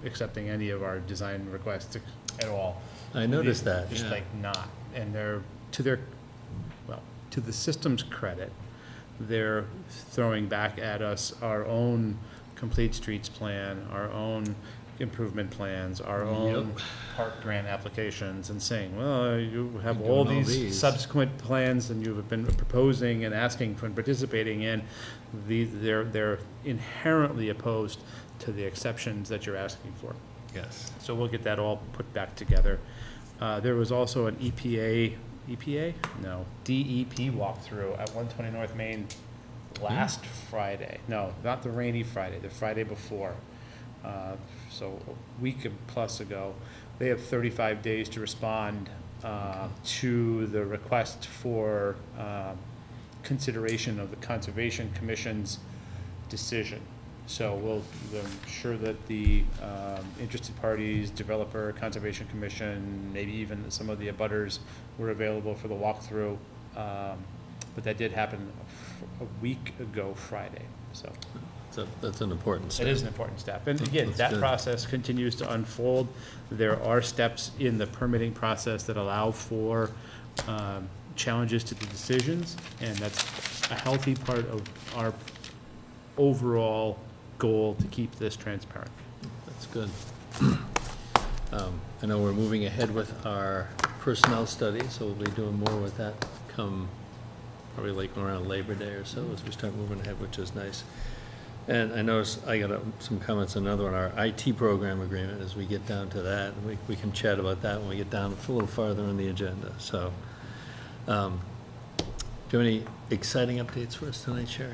accepting any of our design requests at all. I noticed that, Just yeah. like not, and they're, to their, well, to the system's credit, they're throwing back at us our own complete streets plan, our own improvement plans, our own park grant applications, and saying, well, you have You're all doing all these these. subsequent plans and you've been proposing and asking for and participating in, the, they're, they're inherently opposed to the exceptions that you're asking for. Yes. So we'll get that all put back together. Uh, there was also an EPA, EPA? No, DEP walkthrough at one twenty North Main last Friday. No, not the rainy Friday, the Friday before. Uh, so a week and plus ago. They have thirty-five days to respond, uh, to the request for, um, consideration of the Conservation Commission's decision. So we'll ensure that the um, interested parties, developer, conservation commission, maybe even some of the abutters were available for the walkthrough. Um, But that did happen a a week ago Friday, so That's That's an important step. is an important step. And again, That's that good. process continues to unfold. There are steps in the permitting process that allow for um, challenges to the decisions, and that's a healthy part of our overall goal to keep this transparent. That's good. [CLEARS THROAT] Um, I know we're moving ahead with our personnel study, so we'll be doing more with that come probably like around Labor Day or so as we start moving ahead, which is nice. And I noticed, I got uh, some comments, on another one, our IT program agreement, as we get down to that, we, we can chat about that when we get down a little farther in the agenda, so. um, Do you have any exciting updates for us tonight, Sherry?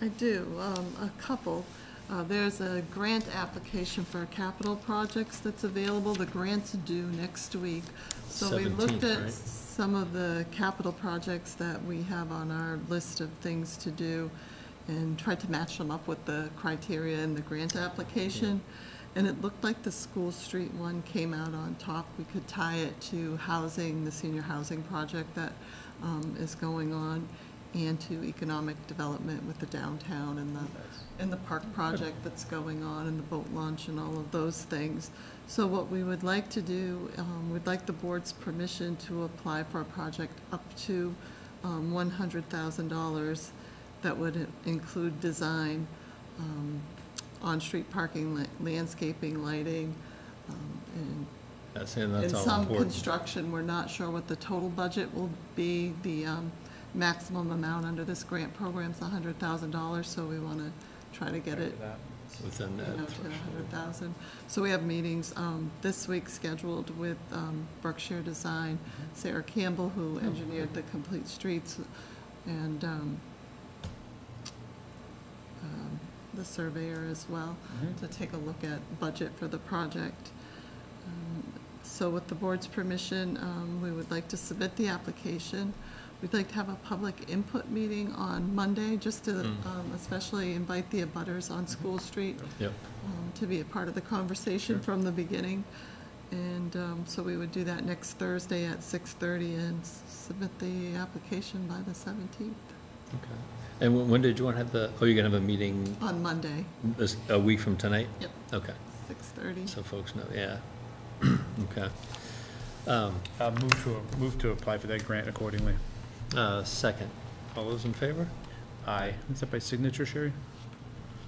I do, um, a couple. Uh, There's a grant application for capital projects that's available. The grant's due next week. So we looked 17th, at right? some of the capital projects that we have on our list of things to do and tried to match them up with the criteria in the grant application. And it looked like the School Street one came out on top. We could tie it to housing, the senior housing project that um, is going on, and to economic development with the downtown and the, and the park project that's going on, and the boat launch and all of those things. So what we would like to do, um, we'd like the board's permission to apply for a project up to um, $100,000 that would include design, um, on-street parking, la- landscaping, lighting, um, and That's, and all some important. construction, we're not sure what the total budget will be. The um, maximum amount under this grant program is hundred thousand dollars, so we want to try to get it, Within you that know, to a threshold. hundred thousand. So we have meetings um, this week scheduled with um, Berkshire Design, Sarah Campbell, who engineered the complete streets, and um, um, the surveyor as well to take a look at budget for the project. Um, So with the board's permission, um, we would like to submit the application. We'd like to have a public input meeting on Monday, just to Mm. um, especially invite the abutters on School Street Yep, um, to be a part of the conversation Sure. from the beginning. And um, so we would do that next Thursday at 6:30 and s- submit the application by the 17th, okay. And when- when did you want to have the, oh, you're going to have a meeting on Monday, this- a week from tonight? Yep. Okay, 6:30. so folks know, yeah. [CLEARS THROAT] Okay. Um, Uh, Move to, move to apply for that grant accordingly. uh, Second, all those in favor? Aye. Is that by signature, Sherry?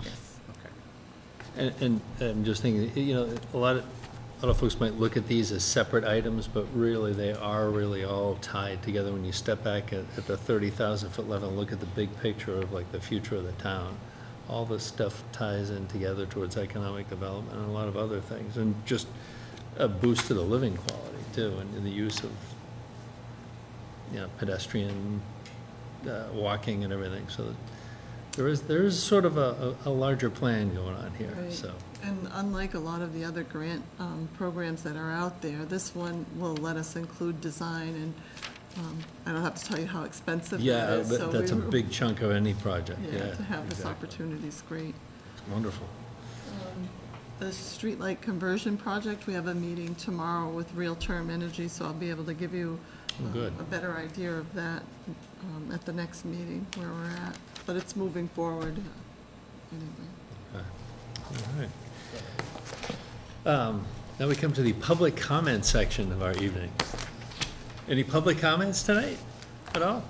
Yes. Okay. And, and I'm just thinking, you know, a lot of, a lot of folks might look at these as separate items, but really, they are really all tied together when you step back at, at the thirty thousand foot level and look at the big picture of like the future of the town. All this stuff ties in together towards economic development and a lot of other things, and just a boost to the living quality too, and in the use of, you know, pedestrian, uh, walking and everything, so there is, there is sort of a, a a larger plan going on here, Right. so. And unlike a lot of the other grant um, programs that are out there, this one will let us include design, and um, I don't have to tell you how expensive that Yeah, is. so but that's a we- big chunk of any project, yeah. Yeah, to have this exactly. opportunity is great. It's Wonderful. Um, The streetlight conversion project, we have a meeting tomorrow with RealTerm Energy, so I'll be able to give you Oh, uh, good. a better idea of that um, at the next meeting, where we're at. But it's moving forward uh, anyway. All right. Um, Now we come to the public comment section of our evening. Any public comments tonight at all?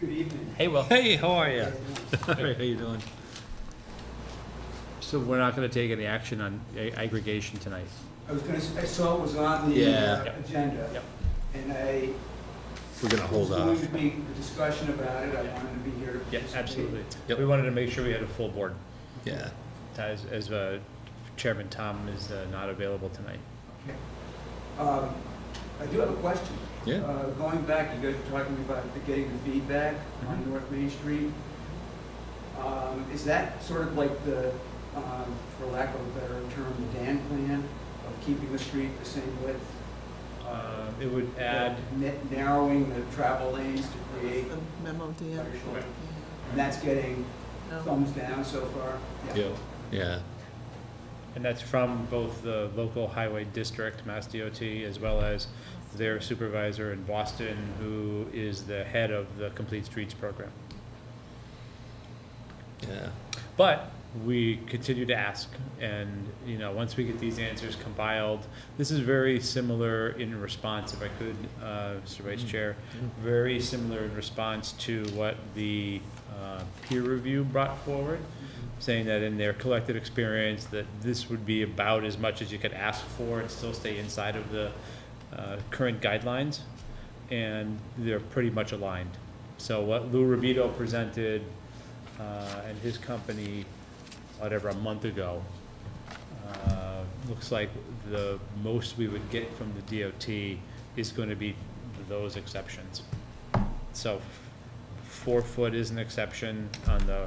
Good evening. Hey, Will. Hey, how are you? How are you doing? So we're not gonna take any action on a- aggregation tonight? I was gonna, s- I saw it was on the Yeah. uh, agenda. Yep. And I. We're gonna hold There's going off. to be a discussion about it, I wanted to be here to Yeah, participate. absolutely. Yep. We wanted to make sure we had a full board, Yeah. as, as uh, Chairman Tom is uh, not available tonight. Okay. Um, I do have a question. Yeah. Uh, Going back, you guys were talking about the- getting the feedback on Mhm. North Main Street. Um, Is that sort of like the, um, for lack of a better term, the Dan plan of keeping the street the same width? Uh, It would add, Na- Narrowing the travel lanes to create The memo, Dan. better shoulder. Yeah. And that's getting No. thumbs down so far. Yeah, yeah. And that's from both the local highway district, Mass DOT, as well as their supervisor in Boston, who is the head of the Complete Streets program. Yeah, But we continue to ask, and, you know, once we get these answers compiled, this is very similar in response, if I could, uh, Mr. Vice Chair, very similar in response to what the uh, peer review brought forward, saying that in their collective experience, that this would be about as much as you could ask for and still stay inside of the uh, current guidelines, and they're pretty much aligned. So what Lou Rabito presented uh, and his company, whatever, a month ago, uh, looks like the most we would get from the DOT is gonna be those exceptions. So four foot is an exception on the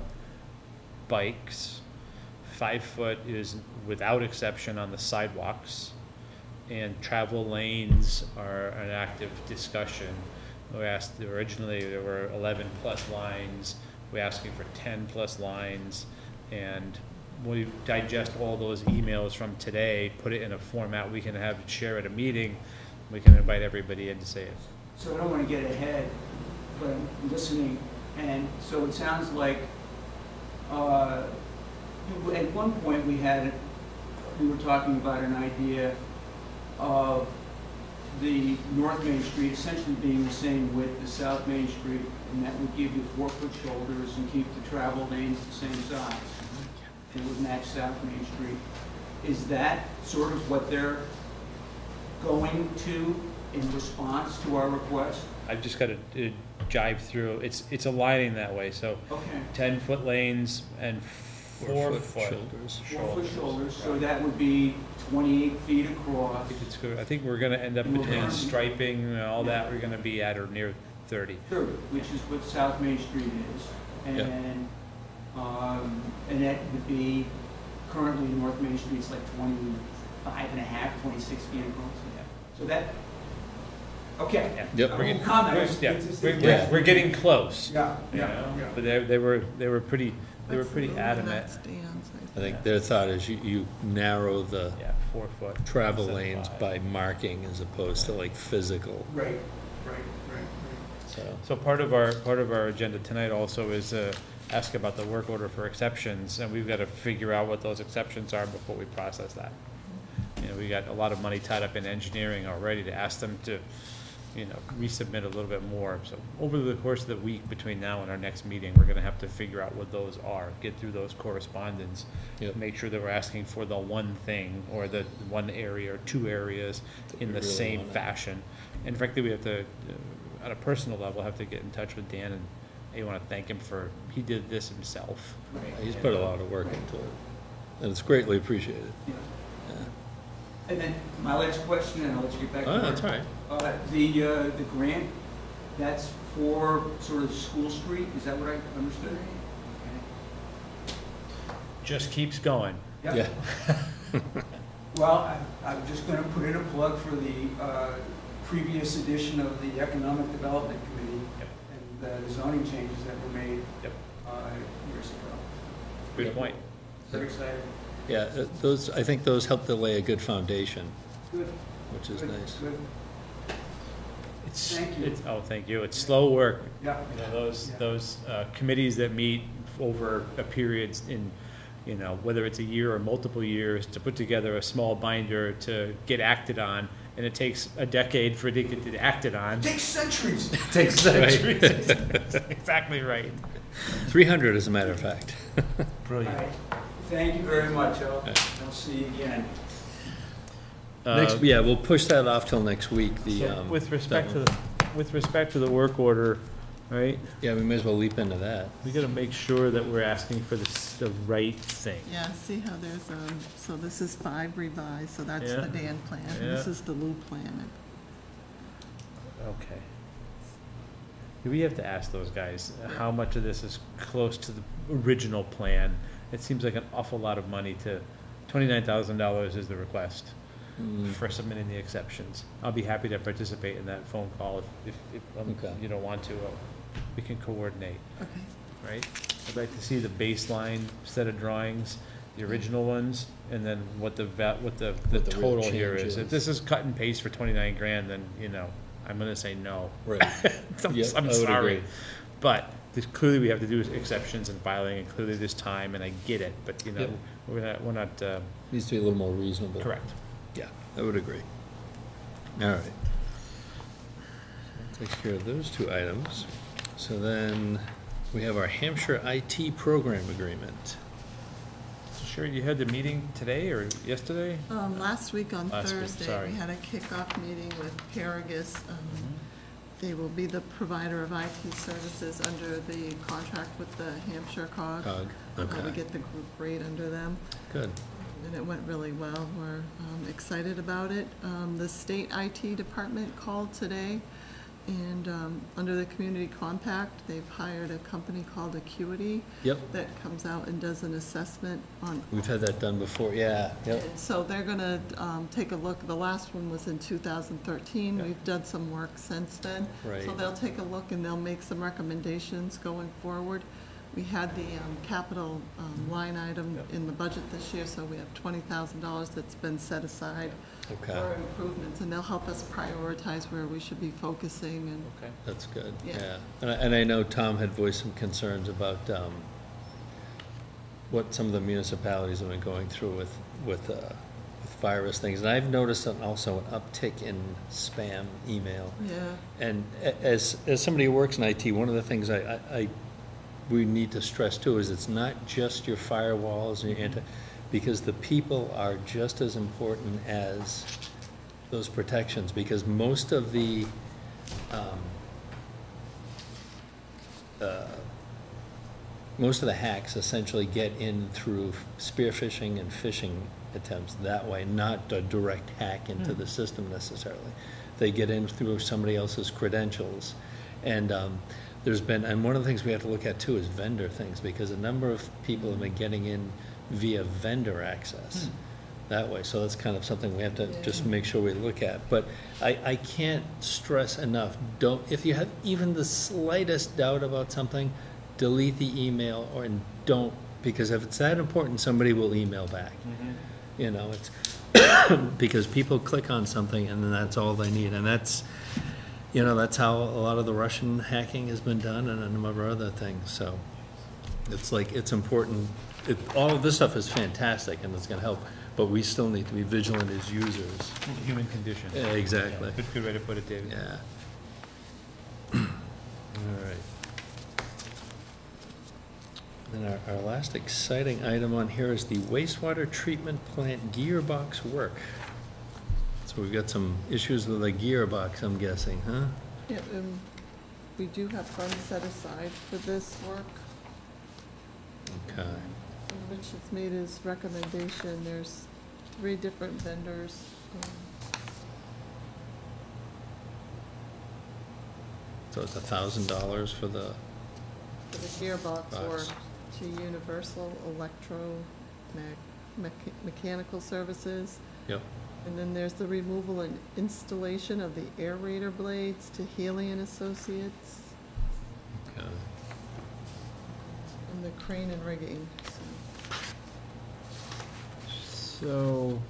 bikes. Five foot is without exception on the sidewalks. And travel lanes are an active discussion. We asked, originally, there were eleven plus lines, we're asking for ten plus lines. And we digest all those emails from today, put it in a format we can have, share at a meeting, we can invite everybody in to say it. So I don't want to get ahead, but I'm listening, and so it sounds like, uh, at one point, we had, we were talking about an idea of the North Main Street essentially being the same width as South Main Street, and that would give you four-foot shoulders and keep the travel lanes the same size. And it would match South Main Street. Is that sort of what they're going to in response to our request? I've just gotta uh, jive through, it's, it's aligning that way, so Okay. ten-foot lanes and four-foot shoulders. Four-foot shoulders, so that would be twenty-eight feet I across. think it's good, I think we're gonna end up between striping and all that, we're gonna be at or near thirty. Thirty, which is what South Main Street is. Yeah. And, um, and that would be, currently North Main Street Street's like twenty-five and a half, twenty-six feet across. So that, okay. Yep. We're getting- comment. we're- It's- yeah, it's- We're, we're, we're getting close. Yeah, you yeah, know? yeah. But they, they were, they were pretty, they were pretty the rule, adamant, that's I think their thought is you, you narrow the yeah, four foot. travel instead of lanes five. by marking as opposed to like physical, Right, right, right, right. so. So part of our, part of our agenda tonight also is, uh, ask about the work order for exceptions, and we've gotta figure out what those exceptions are before we process that. You know, we got a lot of money tied up in engineering already to ask them to, you know, resubmit a little bit more. So over the course of the week between now and our next meeting, we're gonna have to figure out what those are, get through those correspondence. Yep. Make sure that we're asking for the one thing, or the one area, or two areas That in we the really same want it. fashion. And frankly, we have to, uh, at a personal level, have to get in touch with Dan and, I wanna thank him for, he did this himself. He's put a lot of work into it, and it's greatly appreciated. Yeah. Yeah. And then my last question, and I'll let you get back to Oh, work. that's all right. Uh, the, uh, the grant, that's for sort of School Street, is that what I understood? Just keeps going. Okay. Yeah. [LAUGHS] Well, I, I'm just gonna put in a plug for the, uh, previous edition of the Economic Development Committee Yep. and the zoning changes that were made, Yep. uh, years ago. Good point. Very excited. Yeah, uh, those, I think those help to lay a good foundation, Good. which is good, nice. Good, It's, Thank you. it's, oh, thank you. It's slow work. yeah. You know, those, Yeah. those uh, committees that meet over a period in, you know, whether it's a year or multiple years, to put together a small binder to get acted on, and it takes a decade for it to get acted on. It Takes centuries. [LAUGHS] Takes [LAUGHS] centuries. [LAUGHS] Exactly right. Three hundred, as a matter of fact. All Brilliant. right. Thank you very much. I'll, Yeah. I'll see you again. Next, Uh, yeah, we'll push that off till next week, the, so um. With respect to, that the with respect to the work order, right, Yeah, we may as well leap into that. we gotta make sure that we're asking for the, s- the right thing. Yeah, see how there's, um, so this is five revised, so that's Yeah. the Dan plan. and This Yeah. is the Lou plan. Okay. Do we have to ask those guys, how much of this is close to the original plan? It seems like an awful lot of money to, twenty-nine thousand dollars is the request Mm, for submitting the exceptions. I'll be happy to participate in that phone call if, if, if um, Okay. you don't want to, uh, we can coordinate. Okay. right? I'd like to see the baseline set of drawings, the original ones, and then what the va, what the, the What the real total here change is. If is. this is cut and paste for twenty-nine grand, then, you know, I'm gonna say no. Right. [LAUGHS] I'm, Yeah, I'm would sorry. agree. But there's, clearly we have to do exceptions and filing, and clearly there's time, and I get it, but, you know, Yep. we're not, we're not, uh, Needs to be a little more reasonable. correct. Yeah, I would agree. All right. Takes care of those two items. So then, we have our Hampshire IT program agreement. So Sherry, you had the meeting today or yesterday? Um, last week on Last week, Thursday, sorry. we had a kickoff meeting with Paragus. Um, They will be the provider of IT services under the contract with the Hampshire cog. Cog, Uh, We okay, get the group rate under them. good. And it went really well. We're um, excited about it. Um, The state IT department called today, and um, under the community compact, they've hired a company called Acuity Yep, that comes out and does an assessment on. we've had that done before, yeah, yep. So they're gonna um, take a look. The last one was in 2013. Yeah. We've done some work since then. Right. So they'll take a look and they'll make some recommendations going forward. We had the um, capital um, line item Yep. in the budget this year, so we have twenty thousand dollars that's been set aside Okay, for improvements, and they'll help us prioritize where we should be focusing and, Okay. that's good, Yeah. yeah. And I, and I know Tom had voiced some concerns about, um, what some of the municipalities have been going through with, with, uh, with virus things. And I've noticed an- also an uptick in spam email. yeah. And a- as, as somebody who works in IT, one of the things I, I, I- we need to stress too is it's not just your firewalls and your anti, because the people are just as important as those protections, because most of the, um, uh, most of the hacks essentially get in through spear phishing and phishing attempts that way, not a direct hack into the system necessarily. They get in through somebody else's credentials. And um, there's been, and one of the things we have to look at too is vendor things, because a number of people have been getting in via vendor access hmm. that way. So that's kind of something we have to just make sure we look at. But I, I can't stress enough, don't, if you have even the slightest doubt about something, delete the email or, and don't, because if it's that important, somebody will email back. Mm-hmm. You know, it's, [COUGHS] because people click on something and then that's all they need. And that's, you know, that's how a lot of the Russian hacking has been done and a number of other things, so. It's like, it's important, it, all of this stuff is fantastic and it's gonna help, but we still need to be vigilant as users. Human condition. Yeah, exactly. Yeah, Good, good way to put it, David. Yeah. [CLEARS THROAT] All right. Then our, our last exciting item on here is the wastewater treatment plant gearbox work. So we've got some issues with the gearbox, I'm guessing, huh? Yeah, um, we do have funds set aside for this work. Okay. Rich has made his recommendation, there's three different vendors. um, So it's a thousand dollars for the, For the gearbox or Box. to Universal Electro Mech- Mech- Mechanical Services. yep, And then there's the removal and installation of the aerator blades to Healy and Associates okay. and the crane and rigging, so. So,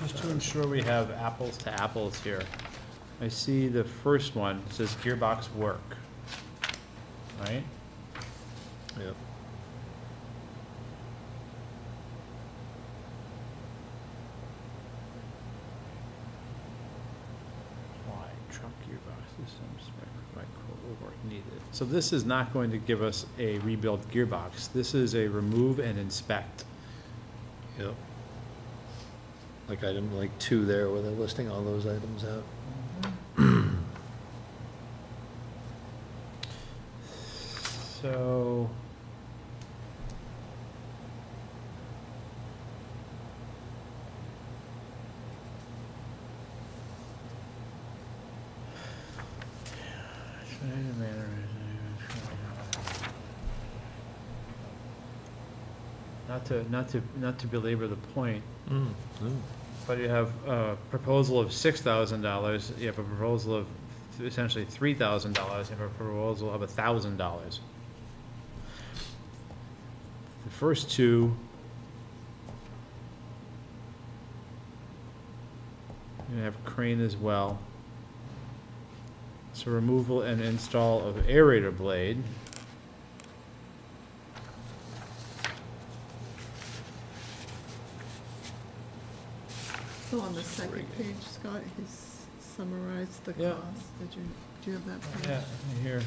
just to ensure we have apples to apples here, I see the first one says gearbox work. Right? Yep. Why truck gearbox systems, spec, micro, work needed. So this is not going to give us a rebuild gearbox. This is a remove and inspect. Yep. Like item, like two there, where they're listing all those items out. Mm-hmm. [CLEARS THROAT] So. Not to, not to, not to belabor the point, Mm, mm. but you have a proposal of six thousand dollars, you have a proposal of essentially three thousand dollars, you have a proposal of a thousand dollars. The first two. You have crane as well. So removal and install of aerator blade. So on the second page, Scott, he's summarized the Yeah. cost. Did you, do you have that? page? Yeah, here.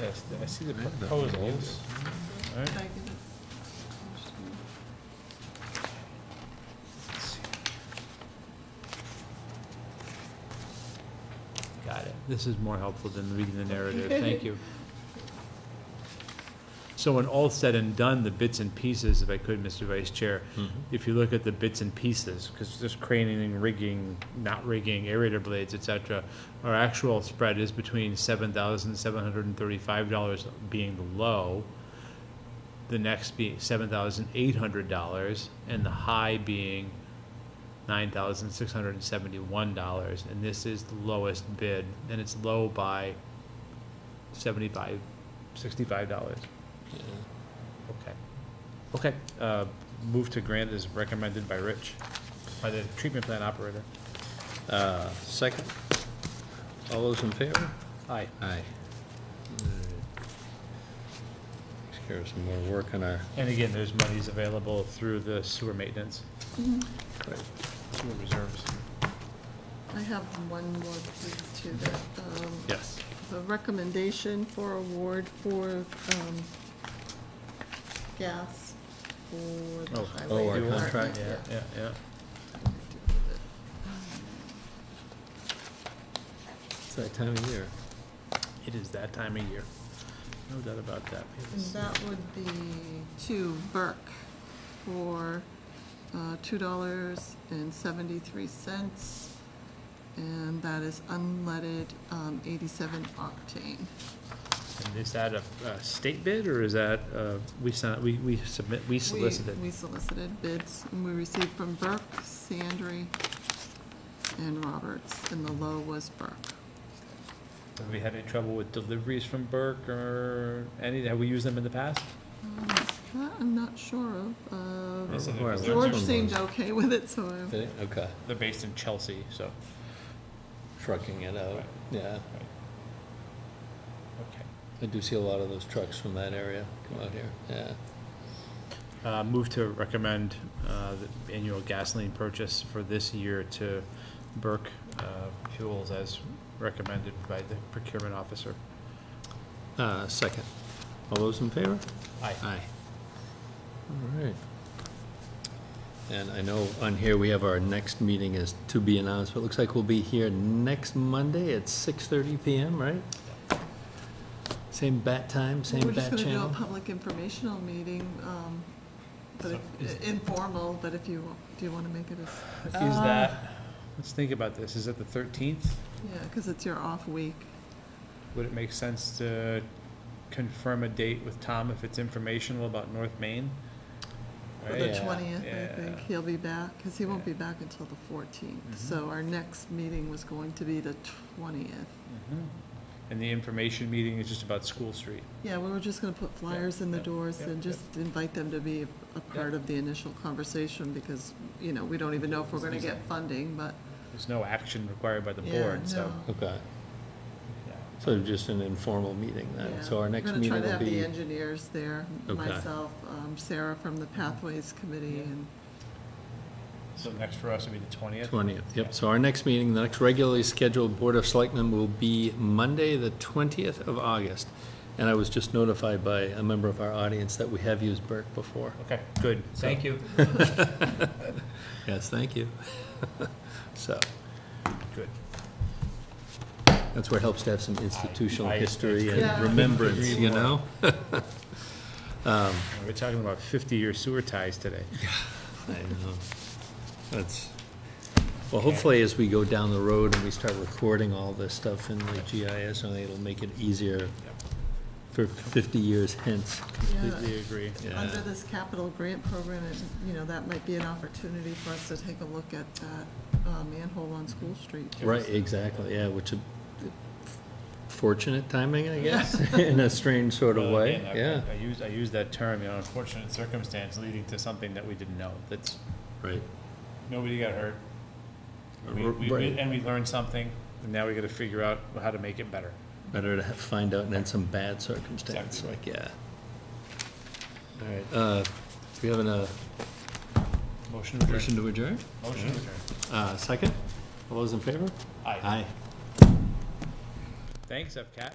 Yes, I see the proposals. Alright. Did I give it? Got it. This is more helpful than reading the narrative, thank you. [LAUGHS] So when all said and done, the bits and pieces, if I could, Mr. Vice Chair, mm-hmm. if you look at the bits and pieces, because there's craning, rigging, not rigging, aerator blades, et cetera, our actual spread is between seven thousand seven hundred and thirty-five dollars being the low, the next being seven thousand eight hundred dollars, and the high being nine thousand six hundred and seventy-one dollars, and this is the lowest bid, and it's low by seventy-five, sixty-five dollars. Okay. Okay, uh, move to grant is recommended by Rich, by the treatment plant operator. Uh, Second? All those in favor? Aye. Aye. Takes care of some more work on our, And again, there's monies available through the sewer maintenance, right, sewer reserves. I have one more piece to that. um, yes. The recommendation for award for um, gas for the Oh, highway. oh, our department. contract, Yeah, yeah, yeah. It's that time of year. It is that time of year. No doubt about that. And that would be to Burke for uh, two dollars and seventy-three cents. And that is unleaded um, eighty-seven octane. And is that a, a state bid, or is that, uh, we sent, we, we submit, we We- solicited? We solicited bids, and we received from Burke, Sandri, and Roberts, and the low was Burke. Have we had any trouble with deliveries from Burke or any, have we used them in the past? Um, That I'm not sure of. Uh, Yes, Where our George seemed okay with it, so I- Did it? Okay, They're based in Chelsea, so, trucking it out, Right. yeah. okay. I do see a lot of those trucks from that area come out here, yeah. Uh, move to recommend, uh, the annual gasoline purchase for this year to Burke, uh, Fuels as recommended by the procurement officer. Uh, Second. All those in favor? Aye. Aye. All right. And I know on here, we have our next meeting is to be announced, but it looks like we'll be here next Monday at 6:30 PM, right? Same bat time, same bat we're just gonna do a channel? public informational meeting, um, but So if- informal, but if you, do you wanna make it as, Is that, let's think about this, is it the thirteenth? yeah, because it's your off week. Would it make sense to confirm a date with Tom if it's informational about North Main? For Right? the Yeah. twentieth, I Yeah. think, he'll be back, because he won't be back until the fourteenth. So our next meeting was going to be the twentieth. Mhm. And the information meeting is just about School Street. Yeah, we were just gonna put flyers in the yeah, doors yeah, and just invite them to be a part of the initial conversation, because, you know, we don't even know if we're gonna get funding, but, There's no action required by the yeah, board, so. no. Okay, yeah. so just an informal meeting then. So our next meeting We're gonna meeting try to will have the be, engineers there, Okay. myself, um, Sarah from the Pathways Committee, and So next for us would be the twentieth? 20th, yep. So our next meeting, the next regularly scheduled Board of Selectmen will be Monday, the 20th of August. And I was just notified by a member of our audience that we have used Burke before. Okay, good, thank you. [LAUGHS] Yes, thank you. [LAUGHS] So, Good. that's where it helps to have some institutional I- I- history Yeah. and remembrance, you know? Um, [LAUGHS] We're talking about fifty-year sewer ties today. I know. That's, well, hopefully as we go down the road and we start recording all this stuff in the GIS, I think it'll make it easier for 50 years hence. Completely agree. Yeah. Under this capital grant program, it- you know, that might be an opportunity for us to take a look at that uh, manhole on School Street. Right, exactly, yeah, which is fortunate timing, I guess, [LAUGHS] in a strange sort of Well, way, again, I- yeah. I use, I use that term, you know, unfortunate circumstance leading to something that we didn't know, that's, Right. Nobody got hurt. We, we, we- Right. and we learned something, and now we gotta figure out how to make it better. Better to ha- find out in some bad circumstance, Exactly like, yeah. All right, uh, we have a Motion to motion adjourn. to adjourn? Motion to adjourn. Uh, second? All those in favor? Aye. Aye. Thanks, FCAT.